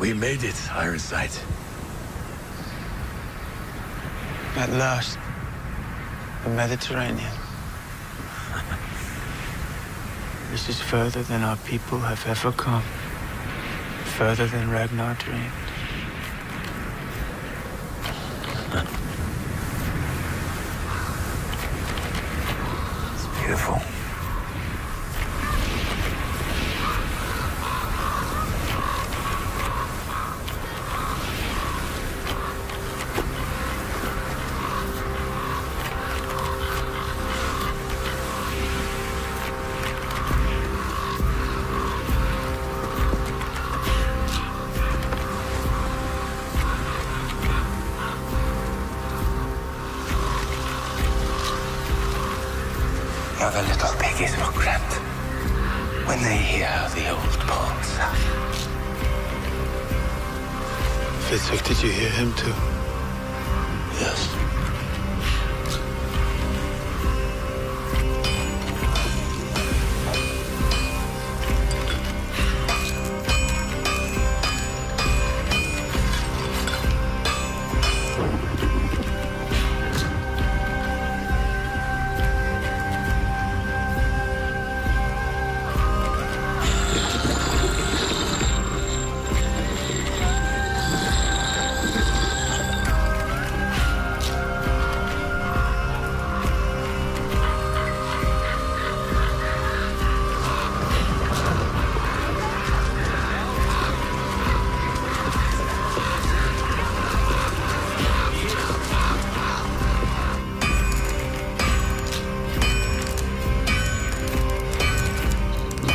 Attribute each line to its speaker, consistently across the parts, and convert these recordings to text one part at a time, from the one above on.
Speaker 1: We made it, Ironside.
Speaker 2: At last, the Mediterranean. this is further than our people have ever come. Further than Ragnar dreamed.
Speaker 1: Now the little piggies regret when they hear the old poets
Speaker 2: Fitzek, did you hear him too?
Speaker 1: Yes.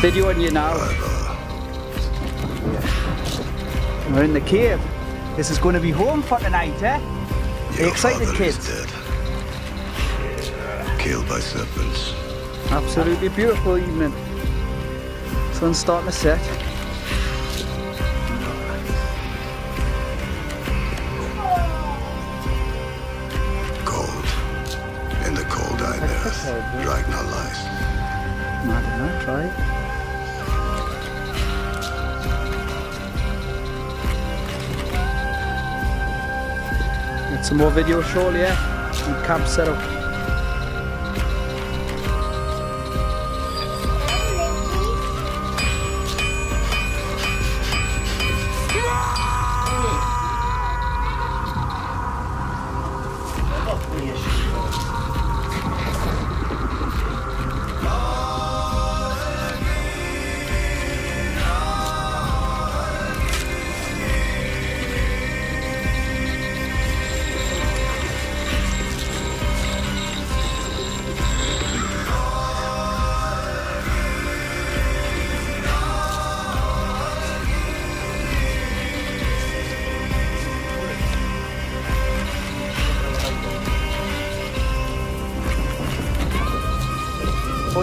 Speaker 3: Video on you now. We're in the cave. This is going to be home for tonight, eh? Are you excited, kids?
Speaker 4: dead. Killed by serpents.
Speaker 3: Absolutely beautiful evening. Sun's starting to set.
Speaker 4: Cold. In the cold eyed earth. Ragnar lies.
Speaker 3: Mad enough, right? Get some more video shortly, yeah? And camp set up.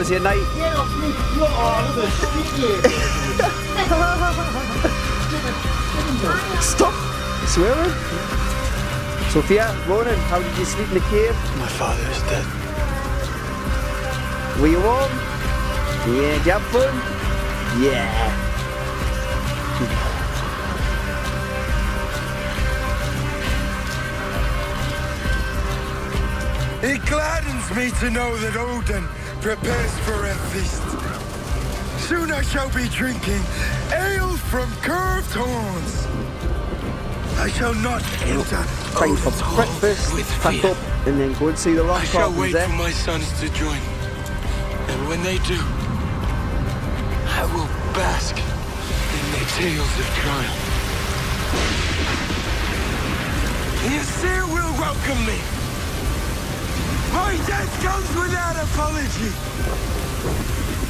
Speaker 3: Was your night? Stop swearing. Sophia, Ronan, how did you sleep in the cave?
Speaker 2: My father is dead.
Speaker 3: Were you warm? Yeah, did you have fun? Yeah.
Speaker 5: It gladdens me to know that Odin prepares for a feast. Soon I shall be drinking ale from curved horns. I shall not enter
Speaker 3: for
Speaker 5: Odin's hall
Speaker 3: breakfast,
Speaker 5: with
Speaker 3: pack
Speaker 5: fear.
Speaker 3: up, and then go and see the
Speaker 5: last
Speaker 3: I
Speaker 5: shall wait
Speaker 3: there.
Speaker 5: for my sons to join. And when they do, I will bask in their tales of triumph. Aesir will welcome me. My death comes without apology.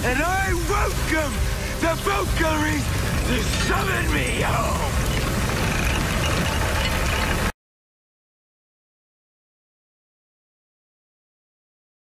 Speaker 5: And I welcome the Valkyries to summon me home.